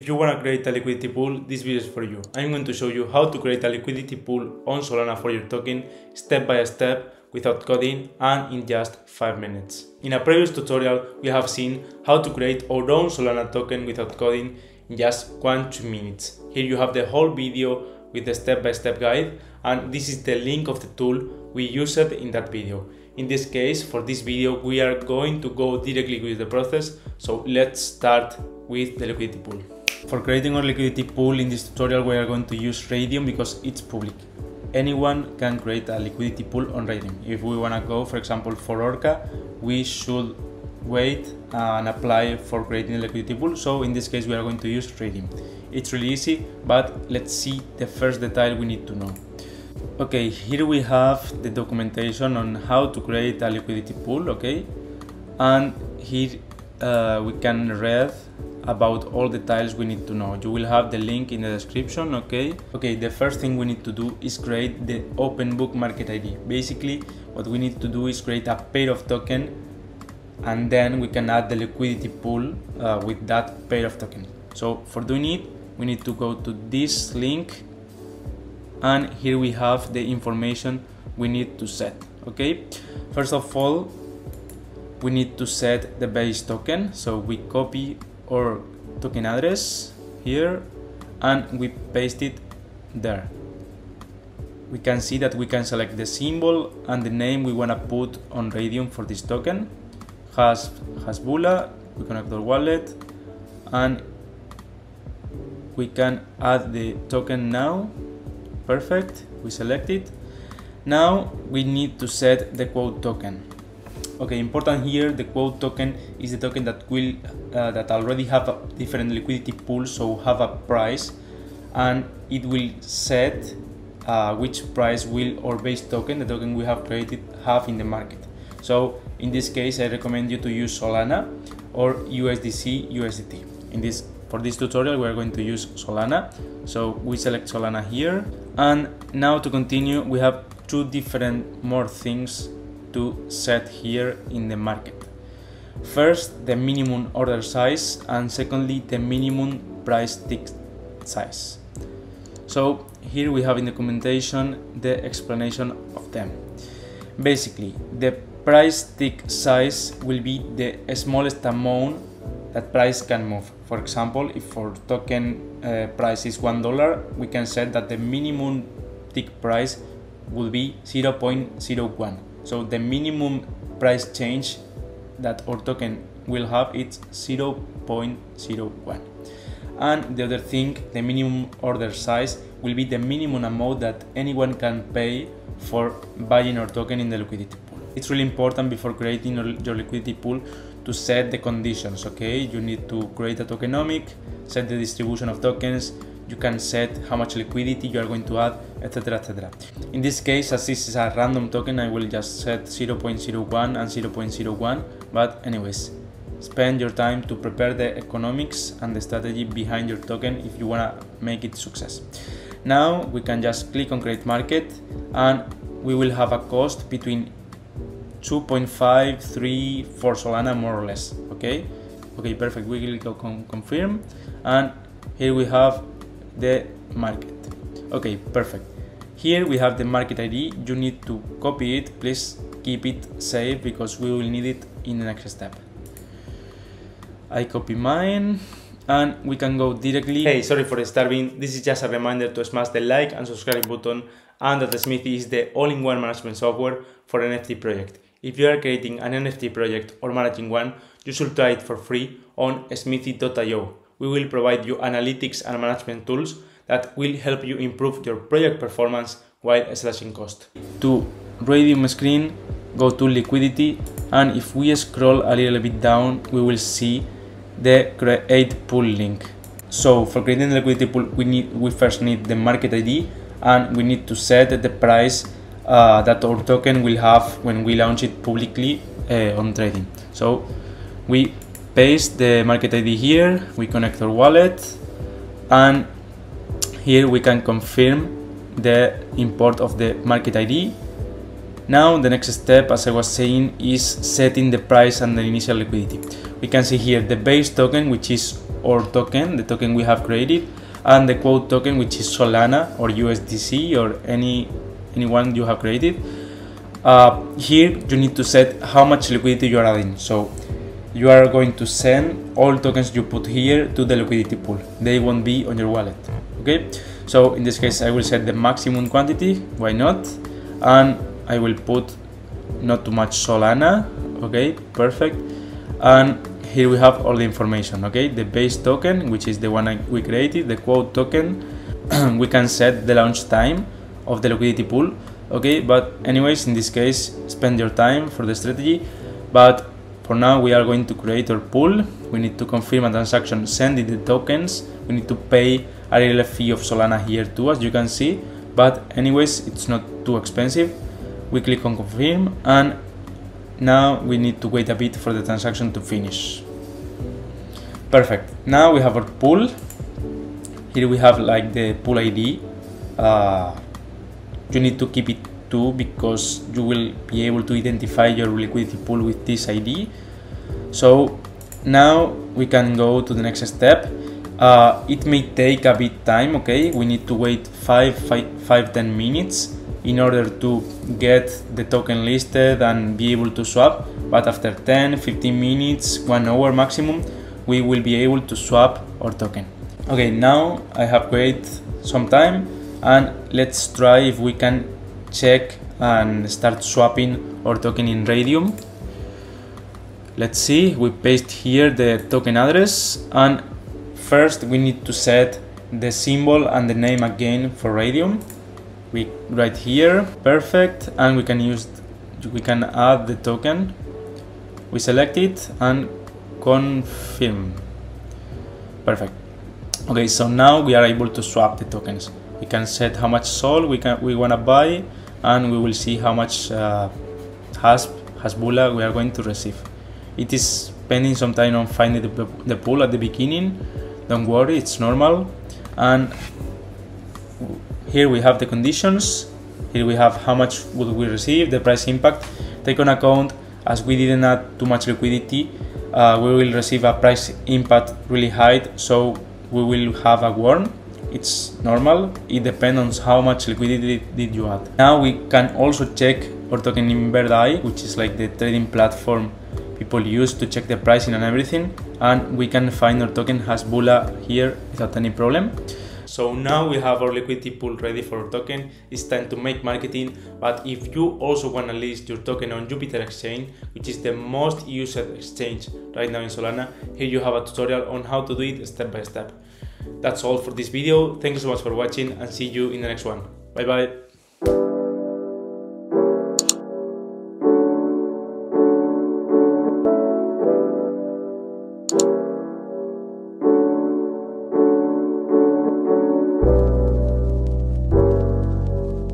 If you want to create a liquidity pool, this video is for you. I'm going to show you how to create a liquidity pool on Solana for your token step by step without coding and in just 5 minutes. In a previous tutorial, we have seen how to create our own Solana token without coding in just 1-2 minutes. Here you have the whole video with the step-by-step -step guide and this is the link of the tool we used in that video. In this case, for this video, we are going to go directly with the process, so let's start with the liquidity pool. For creating our liquidity pool in this tutorial we are going to use Raydium because it's public. Anyone can create a liquidity pool on Raydium. If we want to go for example for Orca we should wait and apply for creating a liquidity pool so in this case we are going to use Raydium. It's really easy but let's see the first detail we need to know. Okay, here we have the documentation on how to create a liquidity pool, okay? And here uh, we can read about all the tiles we need to know. You will have the link in the description, okay? Okay, the first thing we need to do is create the OpenBook market ID. Basically, what we need to do is create a pair of token and then we can add the liquidity pool uh, with that pair of token. So for doing it, we need to go to this link and here we have the information we need to set okay first of all we need to set the base token so we copy our token address here and we paste it there. We can see that we can select the symbol and the name we want to put on Raydium for this token. Has Hasbulla we connect our wallet and we can add the token now. Perfect we select it. Now we need to set the quote token okay important here the quote token is the token that will uh, that already have a different liquidity pool so have a price and it will set uh, which price will our base token the token we have created have in the market. So in this case i recommend you to use solana or usdc usdt in this for this tutorial we are going to use solana. So we select solana here and now to continue we have two different more things to set here in the market. First, the minimum order size, and secondly, the minimum price tick size. So here we have in the documentation the explanation of them. Basically, the price tick size will be the smallest amount that price can move. For example, if for token uh, price is one dollar, we can set that the minimum tick price will be 0.01 so the minimum price change that our token will have is 0.01. And the other thing, the minimum order size will be the minimum amount that anyone can pay for buying our token in the liquidity pool. It's really important before creating your liquidity pool to set the conditions, okay? You need to create a tokenomic, set the distribution of tokens, you can set how much liquidity you are going to add etc etc in this case as this is a random token i will just set 0.01 and 0.01 but anyways spend your time to prepare the economics and the strategy behind your token if you want to make it success. Now we can just click on create market and we will have a cost between 2.5 3 for solana more or less okay? Okay perfect we will go confirm and here we have the market. Okay perfect. Here we have the market id you need to copy it. Please keep it safe because we will need it in the next step. I copy mine and we can go directly. Hey sorry for disturbing. This is just a reminder to smash the like and subscribe button and that Smithii is the all-in-one management software for nft project. If you are creating an nft project or managing one you should try it for free on smithii.io we will provide you analytics and management tools that will help you improve your project performance while slashing cost. To Raydium screen, go to liquidity and if we scroll a little bit down, we will see the create pool link. So for creating the liquidity pool, we need we first need the market ID and we need to set the price uh, that our token will have when we launch it publicly uh, on trading. So we paste the market ID here, we connect our wallet, and here we can confirm the import of the market ID. Now the next step, as I was saying, is setting the price and the initial liquidity. We can see here the base token, which is our token, the token we have created, and the quote token, which is Solana or USDC or any anyone you have created. Uh, here you need to set how much liquidity you are adding. So you are going to send all tokens you put here to the liquidity pool. They won't be on your wallet. Okay. So in this case, I will set the maximum quantity. Why not? And I will put not too much Solana. Okay. Perfect. And here we have all the information okay the base token which is the one we created the quote token we can set the launch time of the liquidity pool okay but anyways in this case spend your time for the strategy but for now we are going to create our pool. We need to confirm a transaction sending the tokens. We need to pay a little fee of solana here too as you can see. But anyways it's not too expensive. We click on confirm and now we need to wait a bit for the transaction to finish. Perfect. Now we have our pool. Here we have like the pool id uh, you need to keep it too because you will be able to identify your liquidity pool with this ID. So now we can go to the next step. Uh, it may take a bit time, okay? We need to wait 5, 5, 5 10 minutes in order to get the token listed and be able to swap. But after 10, 15 minutes, 1 hour maximum, we will be able to swap our token. Okay, now I have waited some time and let's try if we can check and start swapping our token in Raydium let's see we paste here the token address and first we need to set the symbol and the name again for Raydium. we write here perfect and we can use we can add the token. We select it and confirm. Perfect okay so now we are able to swap the tokens. We can set how much sol we can we want to buy and we will see how much uh, hasp hasbula we are going to receive. It is spending some time on finding the, the pool at the beginning. Don't worry it's normal. And here we have the conditions. Here we have how much would we receive the price impact. Take on account as we didn't add too much liquidity uh, we will receive a price impact really high. So we will have a warm it's normal. It depends on how much liquidity did you add. Now we can also check our token in birdeye which is like the trading platform people use to check the pricing and everything. And we can find our token hasbula here without any problem so now we have our liquidity pool ready for token. It's time to make marketing. But if you also want to list your token on Jupiter Exchange, which is the most used exchange right now in Solana, here you have a tutorial on how to do it step by step. That's all for this video. Thank you so much for watching and see you in the next one. Bye bye.